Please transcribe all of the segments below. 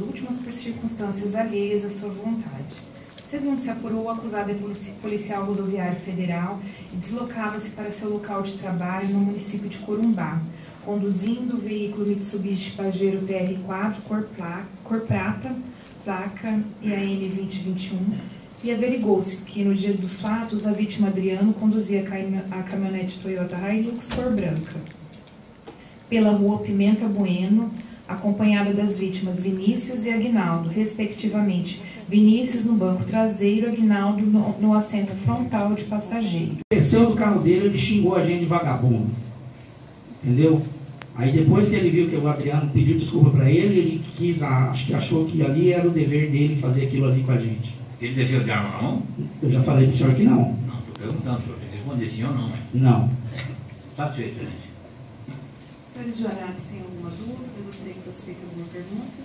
últimas por circunstâncias alheias à sua vontade. Segundo se apurou, o acusado é policial rodoviário federal e deslocava-se para seu local de trabalho no município de Corumbá, conduzindo o veículo Mitsubishi Pajero TR4 cor, placa, cor prata, placa IAN 2021, e averigou-se que no dia dos fatos a vítima Adriano conduzia a caminhonete Toyota Hilux cor branca pela rua Pimenta Bueno, acompanhada das vítimas Vinícius e Agnaldo, respectivamente. Vinícius no banco traseiro, Agnaldo no, no assento frontal de passageiro. Desceu do carro dele, ele xingou a gente de vagabundo. Entendeu? Aí depois que ele viu que o Adriano pediu desculpa para ele, ele quis, acho que achou que ali era o dever dele fazer aquilo ali com a gente. Ele desceu de arma na mão? Eu já falei pro senhor que não. Não, estou perguntando, senhor. Responder sim ou não, hein? Não. Satisfeito, excelência. Senhores jurados, tem alguma dúvida? Gostaria que fosse feita alguma pergunta?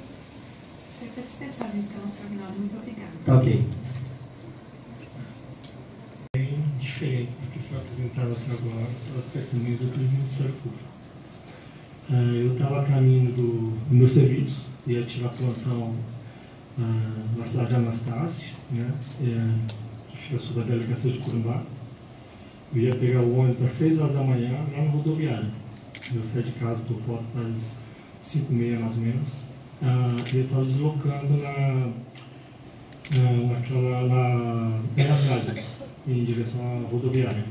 Você está dispensado, então, senhor Aguinaldo. Muito obrigada. Tá ok. Bem diferente do que foi apresentado até agora pelas testemunhas do Ministério Público. Uh, eu estava a caminho do, do meu serviço, ia tirar plantão uh, na cidade de Anastácio, né, é, que fica sob a delegacia de Corumbá. Eu ia pegar o ônibus às 6 horas da manhã lá no rodoviário. Eu saí de casa por volta das 5 e meia mais ou menos. Ah, ele estava deslocando na, na, naquela, na Benas em direção à rodoviária.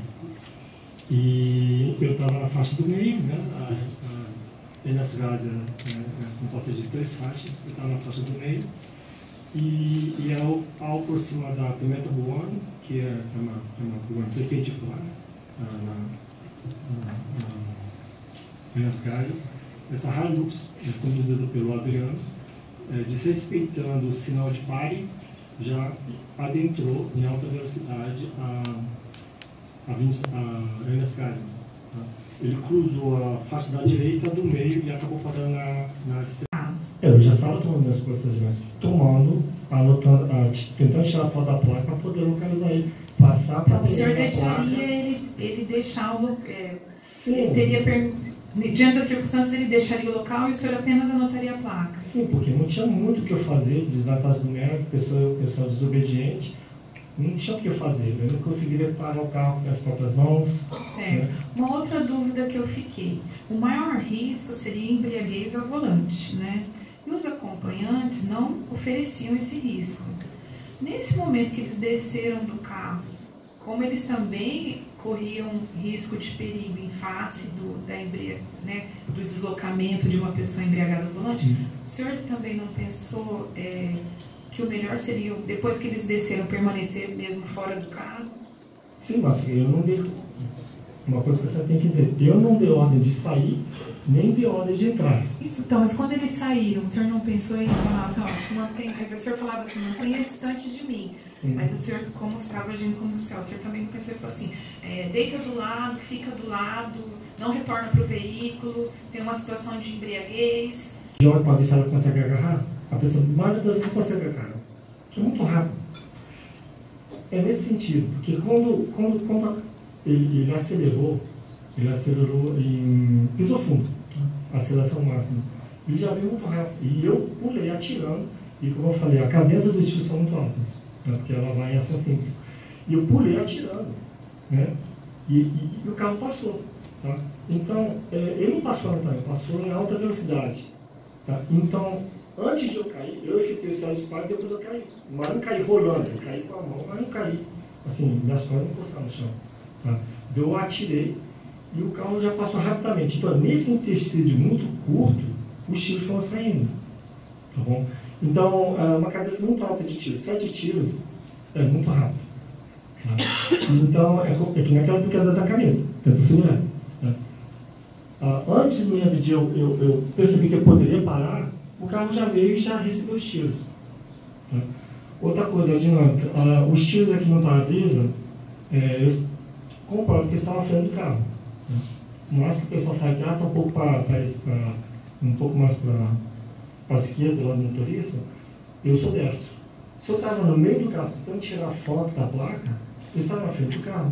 E eu estava na faixa do meio, né? A, a Gaza né, é composta de três faixas, eu estava na faixa do meio. E, e ao, ao cima da Pimenta Buano, que é, que é uma, que é perpendicular, né, na, na, na Galho, essa Hilux, é conduzida pelo Adriano, é, desrespeitando o sinal de pare, já adentrou em alta velocidade a, a, a Enes Tá? Ele cruzou a faixa da direita do meio e acabou parando na, na Eu já estava tomando minhas procedimentos, tomando, anotando, a, tentando tirar a foto da placa para poder localizar ele, passar para então, o senhor deixaria ele, ele deixar o. É, ele teria permitido Diante das circunstâncias, ele deixaria o local e o senhor apenas anotaria a placa? Sim, porque não tinha muito o que eu fazer, desnatagem numérica, pessoa, pessoa desobediente. Não tinha o que fazer, eu não conseguiria parar o carro com as próprias mãos. Certo. Né? Uma outra dúvida que eu fiquei: o maior risco seria embriaguez ao volante, né? E os acompanhantes não ofereciam esse risco. Nesse momento que eles desceram do carro, como eles também corriam risco de perigo em face do, da embria, né, do deslocamento de uma pessoa embriagada ao volante, uhum. o senhor também não pensou é, que o melhor seria, depois que eles desceram, permanecer mesmo fora do carro? Sim, mas eu não dei. Uma coisa que você tem que entender: eu não dei ordem de sair, nem dei ordem de entrar. Isso, então, mas quando eles saíram, o senhor não pensou em falar assim, ó, se mantém, o senhor falava assim, mantenha distante de mim. Uhum. Mas o senhor, como estava agindo como céu, o senhor também pensou assim, é, deita do lado, fica do lado, não retorna para o veículo, tem uma situação de embriaguez. Joga para ver se ela consegue agarrar, a pessoa, mais das vezes, não consegue agarrar, é muito rápido. É nesse sentido, porque quando, quando, quando ele, ele acelerou, ele acelerou em. pisou fundo, tá? aceleração máxima. Ele já veio muito rápido. E eu pulei atirando, e como eu falei, a cabeça dos tiros são muito altas né, porque ela vai em ação simples. E eu pulei atirando, né? E, e, e o carro passou. Tá? Então, é, ele não passou na ele passou em alta velocidade. Tá? Então, antes de eu cair, eu efetuei o sinal de disparo e depois eu caí. Mas não caí rolando, eu caí com a mão, mas não caí. Assim, minhas costas não encostaram no chão. Tá? Eu atirei e o carro já passou rapidamente. Então, nesse intercídio muito curto, os tiros foram saindo. Tá bom? Então, é uma cabeça muito alta de tiros, sete tiros é muito rápido. Tá? Então, é, é que nem aquela brincadeira da caneta, tenta segurar. Tá? Ah, antes mesmo de eu, eu, eu, perceber que eu poderia parar, o carro já veio e já recebeu os tiros. Tá? Outra coisa, a dinâmica, ah, os tiros aqui no para-brisa, é, eu comprovo que estava à frente do carro. O máximo que o pessoal faz que ah, tá um pouco para um pouco mais para para a esquerda lá do motorista, eu sou destro. Se eu estava no meio do carro tentando tirar foto da placa, eu estava na frente do carro.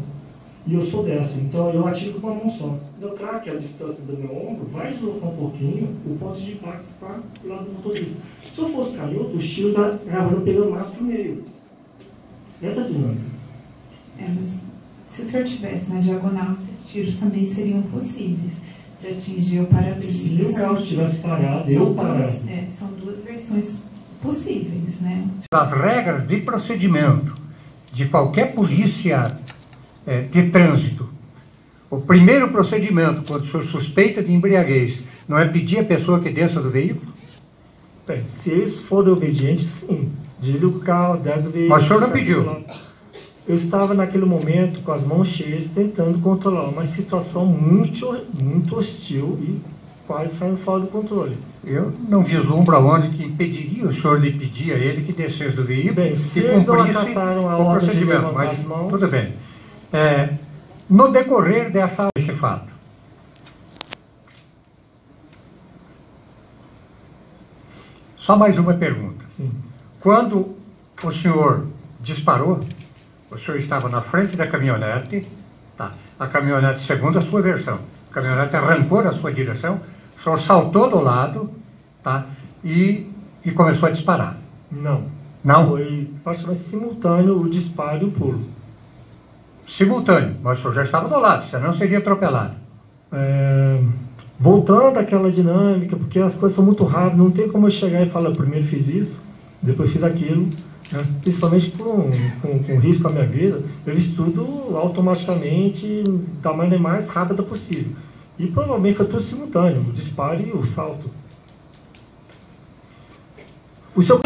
E eu sou dessa, então eu atiro com uma mão só. Então, claro que a distância do meu ombro vai deslocar um pouquinho o ponto de impacto para o lado do motorista. Se eu fosse canhoto, os tiros acabaram pegando mais para o meio. Essa é a dinâmica. É, mas se o senhor tivesse na diagonal, esses tiros também seriam possíveis de atingir o para-brisa. Se o carro tivesse parado, são eu parado. duas, é, são duas versões possíveis, né? As regras de procedimento de qualquer polícia é, de trânsito. O primeiro procedimento, quando o senhor suspeita de embriaguez, não é pedir a pessoa que desça do veículo? Bem, se eles forem obedientes, sim. Desliga o carro, desce do veículo. Mas o senhor não pediu? Eu estava naquele momento com as mãos cheias, tentando controlar uma situação muito, muito hostil e quase saindo fora do controle. Eu não vislumbro aonde que impediria o senhor lhe pedir a ele que descesse do veículo Bem, se eles não acataram a ordem de Mas as mãos- tudo bem. É, no decorrer dessa, desse fato, só mais uma pergunta. Sim. Quando o senhor disparou, o senhor estava na frente da caminhonete, tá? a caminhonete, segundo a sua versão, a caminhonete arrancou na sua direção, o senhor saltou do lado tá? e, e começou a disparar. Não. Não? Foi praticamente simultâneo o disparo e o pulo. Simultâneo, mas o senhor já estava do lado, senão seria atropelado. É, voltando àquela dinâmica, porque as coisas são muito rápidas, não tem como eu chegar e falar, primeiro fiz isso, depois fiz aquilo, né? principalmente com, com, risco à minha vida, eu fiz tudo automaticamente, da maneira mais rápida possível. E provavelmente foi tudo simultâneo, o disparo e o salto. O seu...